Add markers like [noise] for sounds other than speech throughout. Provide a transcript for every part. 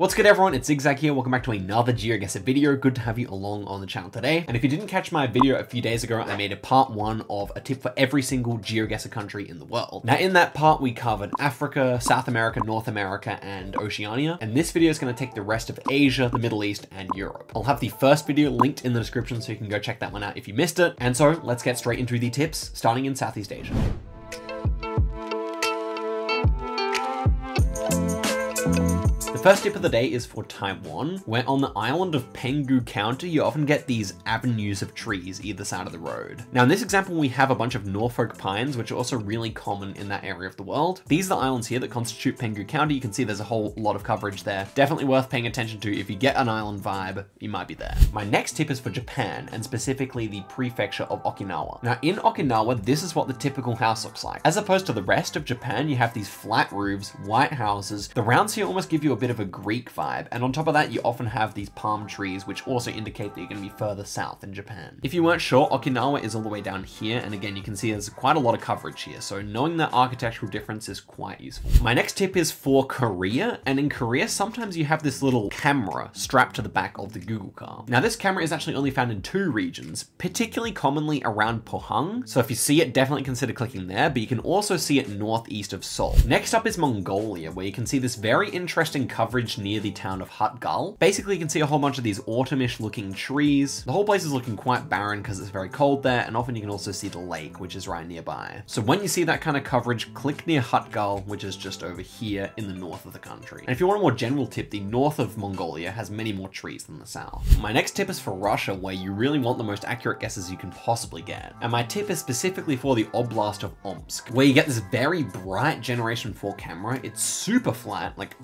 What's good everyone, it's Zigzag here, welcome back to another GeoGuessr video. Good to have you along on the channel today. And if you didn't catch my video a few days ago, I made a part one of a tip for every single GeoGuessr country in the world. Now in that part, we covered Africa, South America, North America, and Oceania. And this video is gonna take the rest of Asia, the Middle East, and Europe. I'll have the first video linked in the description so you can go check that one out if you missed it. And so let's get straight into the tips, starting in Southeast Asia. The first tip of the day is for Taiwan, where on the island of Penghu County, you often get these avenues of trees either side of the road. Now in this example, we have a bunch of Norfolk pines, which are also really common in that area of the world. These are the islands here that constitute Penghu County. You can see there's a whole lot of coverage there. Definitely worth paying attention to. If you get an island vibe, you might be there. My next tip is for Japan, and specifically the prefecture of Okinawa. Now in Okinawa, this is what the typical house looks like. As opposed to the rest of Japan, you have these flat roofs, white houses. The rounds here almost give you a bit of a Greek vibe. And on top of that, you often have these palm trees, which also indicate that you're going to be further south in Japan. If you weren't sure, Okinawa is all the way down here. And again, you can see there's quite a lot of coverage here. So knowing that architectural difference is quite useful. My next tip is for Korea. And in Korea, sometimes you have this little camera strapped to the back of the Google car. Now this camera is actually only found in two regions, particularly commonly around Pohang. So if you see it, definitely consider clicking there, but you can also see it northeast of Seoul. Next up is Mongolia, where you can see this very interesting coverage near the town of Hatgal. Basically, you can see a whole bunch of these autumnish looking trees. The whole place is looking quite barren because it's very cold there, and often you can also see the lake, which is right nearby. So when you see that kind of coverage, click near Hatgal, which is just over here in the north of the country. And if you want a more general tip, the north of Mongolia has many more trees than the south. My next tip is for Russia, where you really want the most accurate guesses you can possibly get. And my tip is specifically for the Oblast of Omsk, where you get this very bright Generation 4 camera. It's super flat, like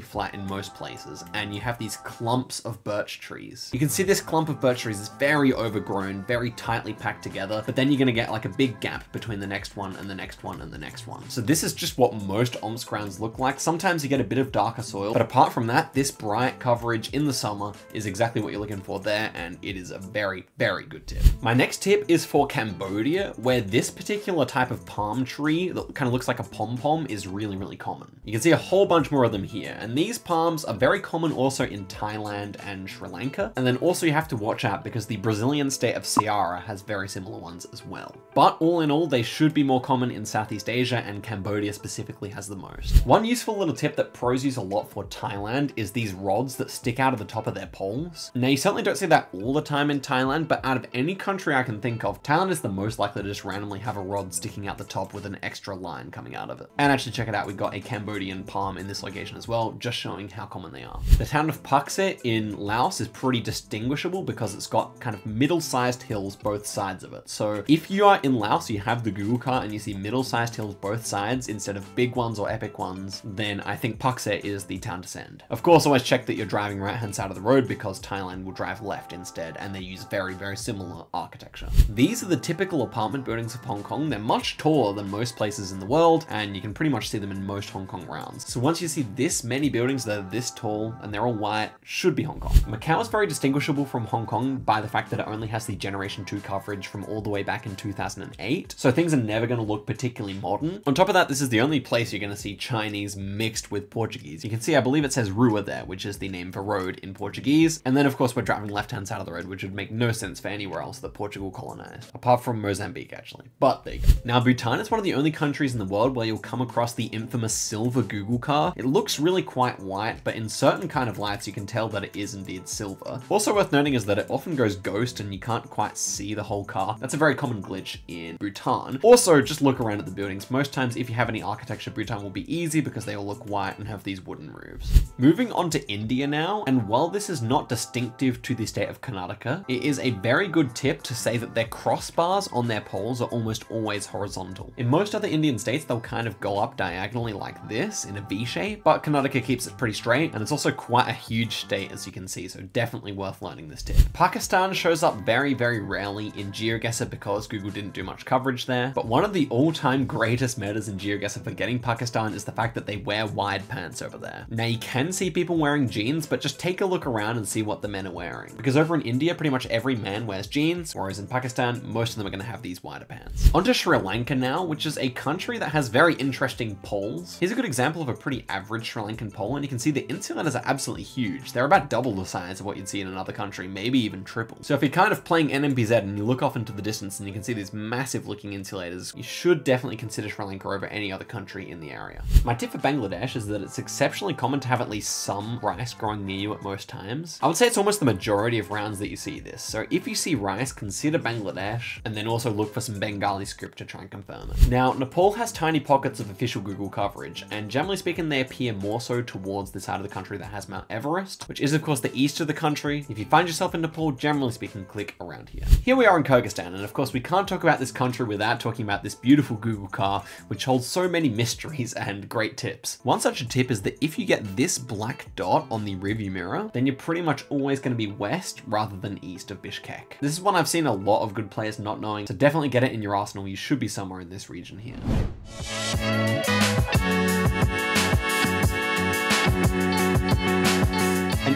flat in most places, and you have these clumps of birch trees. You can see this clump of birch trees is very overgrown, very tightly packed together, but then you're gonna get like a big gap between the next one and the next one and the next one. So this is just what most Omsk grounds look like. Sometimes you get a bit of darker soil, but apart from that, this bright coverage in the summer is exactly what you're looking for there, and it is a very, very good tip. My next tip is for Cambodia, where this particular type of palm tree that kind of looks like a pom-pom is really, really common. You can see a whole bunch more of them here, and these palms are very common also in Thailand and Sri Lanka. And then also you have to watch out because the Brazilian state of Ceará has very similar ones as well. But all in all, they should be more common in Southeast Asia and Cambodia specifically has the most. One useful little tip that pros use a lot for Thailand is these rods that stick out of the top of their poles. Now you certainly don't see that all the time in Thailand, but out of any country I can think of, Thailand is the most likely to just randomly have a rod sticking out the top with an extra line coming out of it. And actually check it out, we've got a Cambodian palm in this location as well, just showing how common they are. The town of Pakse in Laos is pretty distinguishable because it's got kind of middle-sized hills both sides of it. So if you are in Laos, you have the Google car and you see middle-sized hills both sides instead of big ones or epic ones, then I think Pakse is the town to send. Of course, always check that you're driving right-hand side of the road because Thailand will drive left instead and they use very, very similar architecture. These are the typical apartment buildings of Hong Kong. They're much taller than most places in the world and you can pretty much see them in most Hong Kong rounds. So once you see this many buildings that are this tall and they're all white, should be Hong Kong. Macau is very distinguishable from Hong Kong by the fact that it only has the Generation 2 coverage from all the way back in 2008. So things are never going to look particularly modern. On top of that, this is the only place you're going to see Chinese mixed with Portuguese. You can see, I believe it says Rua there, which is the name for road in Portuguese. And then of course we're driving left-hand side of the road, which would make no sense for anywhere else that Portugal colonized, apart from Mozambique actually. But go. Now Bhutan is one of the only countries in the world where you'll come across the infamous silver Google car. It looks really quite white, but in certain kind of lights you can tell that it is indeed silver. Also worth noting is that it often goes ghost and you can't quite see the whole car. That's a very common glitch in Bhutan. Also, just look around at the buildings. Most times if you have any architecture, Bhutan will be easy because they all look white and have these wooden roofs. Moving on to India now, and while this is not distinctive to the state of Karnataka, it is a very good tip to say that their crossbars on their poles are almost always horizontal. In most other Indian states, they'll kind of go up diagonally like this in a V shape, but Karnataka keeps it pretty straight, and it's also quite a huge state as you can see, so definitely worth learning this tip. Pakistan shows up very, very rarely in GeoGuessr because Google didn't do much coverage there, but one of the all-time greatest metas in GeoGuessr for getting Pakistan is the fact that they wear wide pants over there. Now you can see people wearing jeans, but just take a look around and see what the men are wearing. Because over in India, pretty much every man wears jeans, whereas in Pakistan, most of them are gonna have these wider pants. Onto Sri Lanka now, which is a country that has very interesting poles. Here's a good example of a pretty average Sri Lankan pole, and you can see the insulators are absolutely huge. They're about double the size of what you'd see in another country, maybe even triple. So if you're kind of playing NMPZ and you look off into the distance and you can see these massive looking insulators, you should definitely consider Sri Lanka over any other country in the area. My tip for Bangladesh is that it's exceptionally common to have at least some rice growing near you at most times. I would say it's almost the majority of rounds that you see this. So if you see rice, consider Bangladesh, and then also look for some Bengali script to try and confirm it. Now, Nepal has tiny pockets of official Google coverage, and generally speaking, they appear more so towards the side of the country that has Mount Everest, which is of course the east of the country. If you find yourself in Nepal, generally speaking, click around here. Here we are in Kyrgyzstan, and of course we can't talk about this country without talking about this beautiful Google car, which holds so many mysteries [laughs] and great tips. One such a tip is that if you get this black dot on the rearview mirror, then you're pretty much always going to be west rather than east of Bishkek. This is one I've seen a lot of good players not knowing, so definitely get it in your arsenal. You should be somewhere in this region here.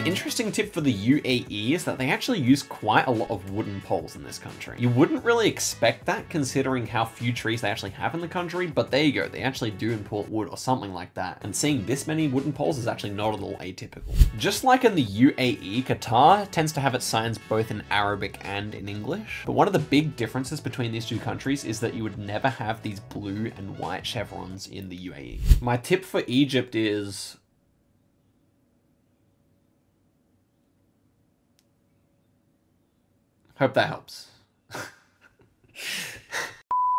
Interesting tip for the UAE is that they actually use quite a lot of wooden poles in this country. You wouldn't really expect that considering how few trees they actually have in the country, but there you go, they actually do import wood or something like that. And seeing this many wooden poles is actually not at all atypical. Just like in the UAE, Qatar tends to have its signs both in Arabic and in English. But one of the big differences between these two countries is that you would never have these blue and white chevrons in the UAE. My tip for Egypt is Hope that helps. [laughs]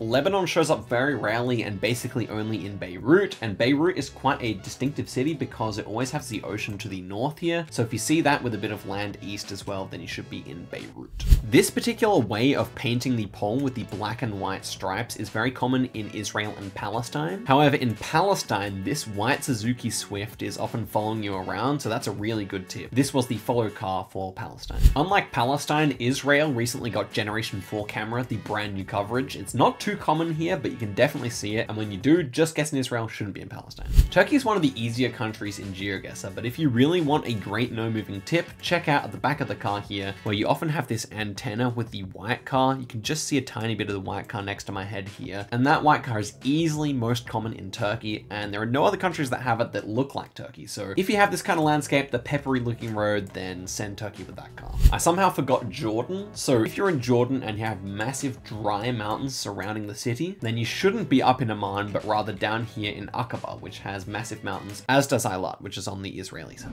Lebanon shows up very rarely and basically only in Beirut, and Beirut is quite a distinctive city because it always has the ocean to the north here, so if you see that with a bit of land east as well, then you should be in Beirut. This particular way of painting the pole with the black and white stripes is very common in Israel and Palestine. However, in Palestine, this white Suzuki Swift is often following you around, so that's a really good tip. This was the follow car for Palestine. Unlike Palestine, Israel recently got Generation 4 camera, the brand new coverage. It's not too too common here, but you can definitely see it. And when you do, just guess in Israel shouldn't be in Palestine. Turkey is one of the easier countries in GeoGuessr, but if you really want a great no moving tip, check out at the back of the car here, where you often have this antenna with the white car. You can just see a tiny bit of the white car next to my head here. And that white car is easily most common in Turkey, and there are no other countries that have it that look like Turkey. So if you have this kind of landscape, the peppery looking road, then send Turkey with that car. I somehow forgot Jordan. So if you're in Jordan and you have massive dry mountains surrounding the city, then you shouldn't be up in Amman, but rather down here in Aqaba, which has massive mountains, as does Eilat, which is on the Israeli side.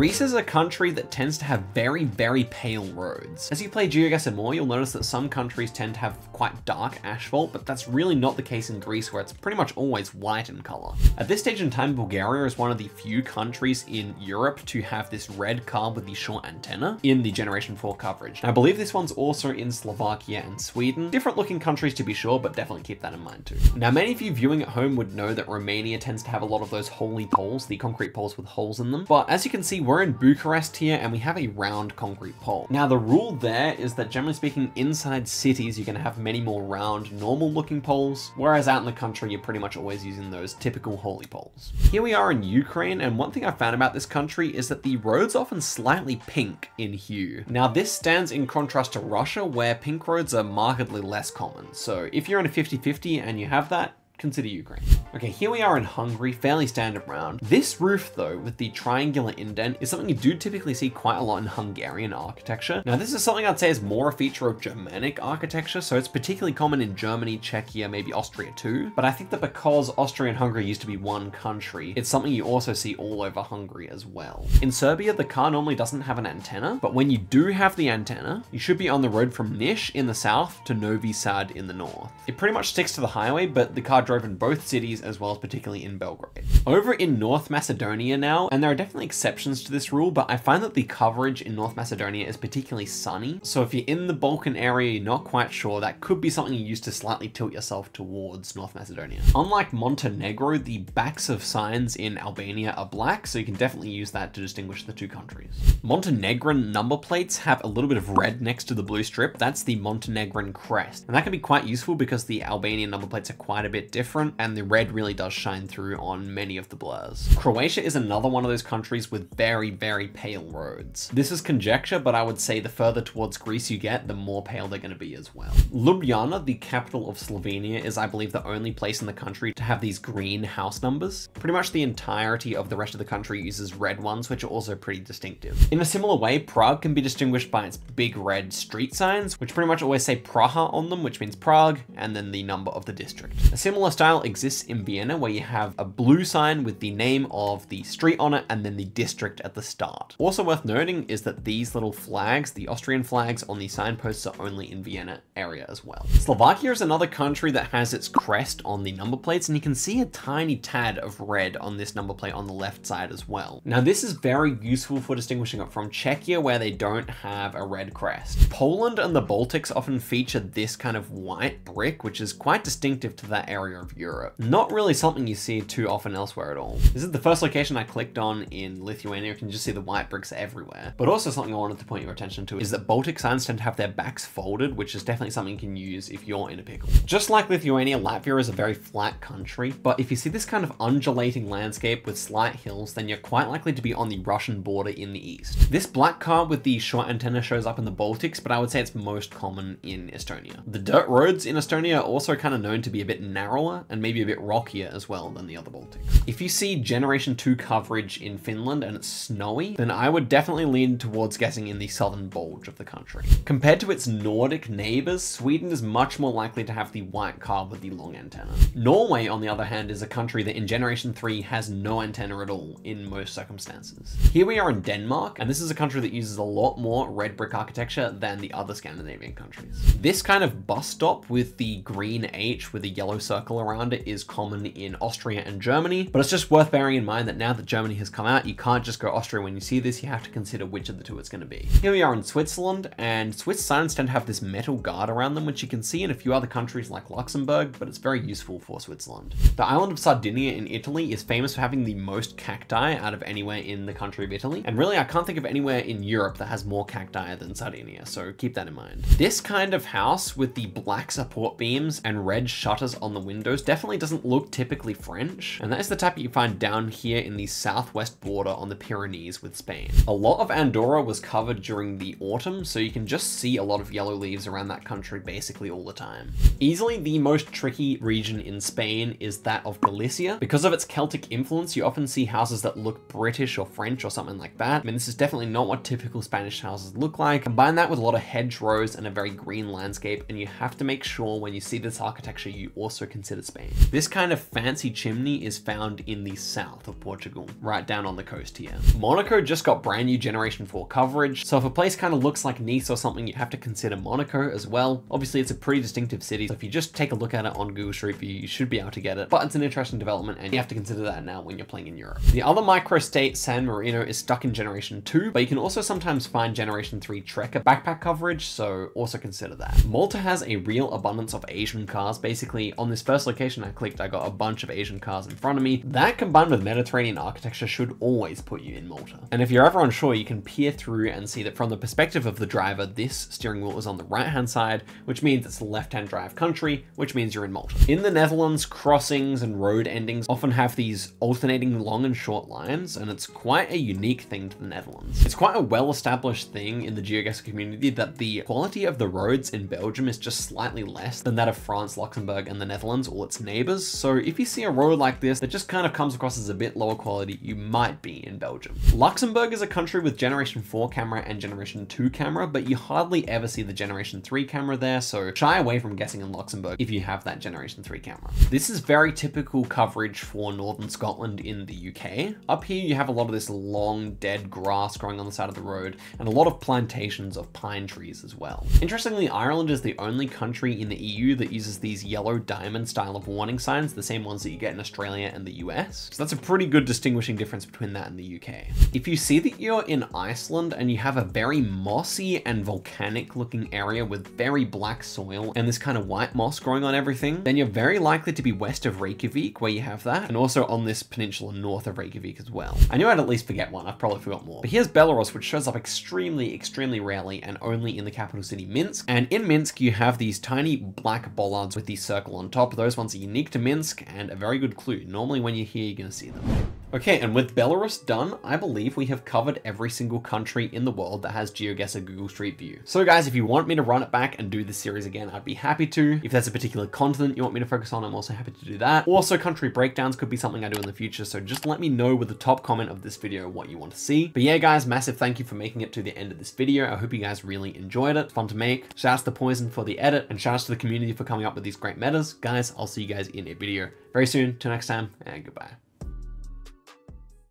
Greece is a country that tends to have very, very pale roads. As you play GeoGuessr more, you'll notice that some countries tend to have quite dark asphalt, but that's really not the case in Greece where it's pretty much always white in color. At this stage in time, Bulgaria is one of the few countries in Europe to have this red car with the short antenna in the Generation 4 coverage. I believe this one's also in Slovakia and Sweden. Different looking countries to be sure, but definitely keep that in mind too. Now, many of you viewing at home would know that Romania tends to have a lot of those holy poles, the concrete poles with holes in them. But as you can see, we're in Bucharest here and we have a round concrete pole. Now the rule there is that generally speaking inside cities you're going to have many more round normal looking poles whereas out in the country you're pretty much always using those typical holy poles. Here we are in Ukraine and one thing I found about this country is that the roads often slightly pink in hue. Now this stands in contrast to Russia where pink roads are markedly less common. So if you're in a 50-50 and you have that, consider Ukraine. Okay, here we are in Hungary, fairly standard round. This roof though, with the triangular indent, is something you do typically see quite a lot in Hungarian architecture. Now this is something I'd say is more a feature of Germanic architecture, so it's particularly common in Germany, Czechia, maybe Austria too. But I think that because Austria and Hungary used to be one country, it's something you also see all over Hungary as well. In Serbia, the car normally doesn't have an antenna, but when you do have the antenna, you should be on the road from Niš in the south to Novi Sad in the north. It pretty much sticks to the highway, but the car drove in both cities as well as particularly in Belgrade. Over in North Macedonia now, and there are definitely exceptions to this rule, but I find that the coverage in North Macedonia is particularly sunny. So if you're in the Balkan area, you're not quite sure, that could be something you use to slightly tilt yourself towards North Macedonia. Unlike Montenegro, the backs of signs in Albania are black, so you can definitely use that to distinguish the two countries. Montenegrin number plates have a little bit of red next to the blue strip. That's the Montenegrin crest. And that can be quite useful because the Albanian number plates are quite a bit different and the red really does shine through on many of the blurs. Croatia is another one of those countries with very, very pale roads. This is conjecture, but I would say the further towards Greece you get, the more pale they're going to be as well. Ljubljana, the capital of Slovenia, is I believe the only place in the country to have these green house numbers. Pretty much the entirety of the rest of the country uses red ones, which are also pretty distinctive. In a similar way, Prague can be distinguished by its big red street signs, which pretty much always say Praha on them, which means Prague, and then the number of the district. A similar style exists in Vienna, where you have a blue sign with the name of the street on it and then the district at the start. Also worth noting is that these little flags, the Austrian flags on the signposts are only in Vienna area as well. Slovakia is another country that has its crest on the number plates and you can see a tiny tad of red on this number plate on the left side as well. Now this is very useful for distinguishing it from Czechia where they don't have a red crest. Poland and the Baltics often feature this kind of white brick which is quite distinctive to that area of Europe. Not really something you see too often elsewhere at all. This is the first location I clicked on in Lithuania. You can just see the white bricks everywhere. But also something I wanted to point your attention to is that Baltic signs tend to have their backs folded, which is definitely something you can use if you're in a pickle. Just like Lithuania, Latvia is a very flat country, but if you see this kind of undulating landscape with slight hills, then you're quite likely to be on the Russian border in the east. This black car with the short antenna shows up in the Baltics, but I would say it's most common in Estonia. The dirt roads in Estonia are also kind of known to be a bit narrower and maybe a bit rockier as well than the other Baltics. If you see Generation 2 coverage in Finland and it's snowy, then I would definitely lean towards guessing in the southern bulge of the country. Compared to its Nordic neighbors, Sweden is much more likely to have the white car with the long antenna. Norway, on the other hand, is a country that in Generation 3 has no antenna at all in most circumstances. Here we are in Denmark, and this is a country that uses a lot more red brick architecture than the other Scandinavian countries. This kind of bus stop with the green H with a yellow circle around it is common in Austria and Germany, but it's just worth bearing in mind that now that Germany has come out, you can't just go Austria when you see this, you have to consider which of the two it's going to be. Here we are in Switzerland, and Swiss signs tend to have this metal guard around them, which you can see in a few other countries like Luxembourg, but it's very useful for Switzerland. The island of Sardinia in Italy is famous for having the most cacti out of anywhere in the country of Italy, and really I can't think of anywhere in Europe that has more cacti than Sardinia, so keep that in mind. This kind of house with the black support beams and red shutters on the windows definitely doesn't look typically French, and that is the type you find down here in the southwest border on the Pyrenees with Spain. A lot of Andorra was covered during the autumn, so you can just see a lot of yellow leaves around that country basically all the time. Easily the most tricky region in Spain is that of Galicia. Because of its Celtic influence, you often see houses that look British or French or something like that. I mean, this is definitely not what typical Spanish houses look like. Combine that with a lot of hedgerows and a very green landscape, and you have to make sure when you see this architecture, you also consider Spain. This kind of fancy chimney is found in the south of Portugal, right down on the coast here. Monaco just got brand new Generation 4 coverage, so if a place kind of looks like Nice or something, you have to consider Monaco as well. Obviously, it's a pretty distinctive city, so if you just take a look at it on Google Street View, you should be able to get it, but it's an interesting development and you have to consider that now when you're playing in Europe. The other microstate, San Marino, is stuck in Generation 2, but you can also sometimes find Generation 3 Trekker backpack coverage, so also consider that. Malta has a real abundance of Asian cars. Basically, on this first location I clicked, I got a bunch of Asian cars in front of me. That combined with Mediterranean architecture should always put you in Malta. And if you're ever unsure, you can peer through and see that from the perspective of the driver, this steering wheel is on the right-hand side, which means it's left-hand drive country, which means you're in Malta. In the Netherlands, crossings and road endings often have these alternating long and short lines, and it's quite a unique thing to the Netherlands. It's quite a well-established thing in the geoguessr community that the quality of the roads in Belgium is just slightly less than that of France, Luxembourg, and the Netherlands, all its neighbors. So if you see a road like this that just kind of comes across as a bit lower quality, you might be in Belgium. Luxembourg is a country with Generation 4 camera and Generation 2 camera, but you hardly ever see the Generation 3 camera there, so shy away from guessing in Luxembourg if you have that Generation 3 camera. This is very typical coverage for Northern Scotland in the UK. Up here you have a lot of this long dead grass growing on the side of the road and a lot of plantations of pine trees as well. Interestingly, Ireland is the only country in the EU that uses these yellow diamond style of warning signs, the same ones that you get in Australia and the US. So that's a pretty good distinguishing difference between that and the UK. If you see that you're in Iceland and you have a very mossy and volcanic looking area with very black soil and this kind of white moss growing on everything, then you're very likely to be west of Reykjavik where you have that and also on this peninsula north of Reykjavik as well. I knew I'd at least forget one, I've probably forgot more. But here's Belarus, which shows up extremely, extremely rarely and only in the capital city Minsk. And in Minsk, you have these tiny black bollards with the circle on top. Those ones are unique to Minsk Minsk, and a very good clue. Normally when you're here, you're gonna see them. Okay, and with Belarus done, I believe we have covered every single country in the world that has GeoGuessr Google Street View. So guys, if you want me to run it back and do this series again, I'd be happy to. If there's a particular continent you want me to focus on, I'm also happy to do that. Also, country breakdowns could be something I do in the future, so just let me know with the top comment of this video what you want to see. But yeah, guys, massive thank you for making it to the end of this video. I hope you guys really enjoyed it. Fun to make. Shouts to Poison for the edit, and shouts to the community for coming up with these great metas. Guys, I'll see you guys in a video very soon. Till next time, and goodbye.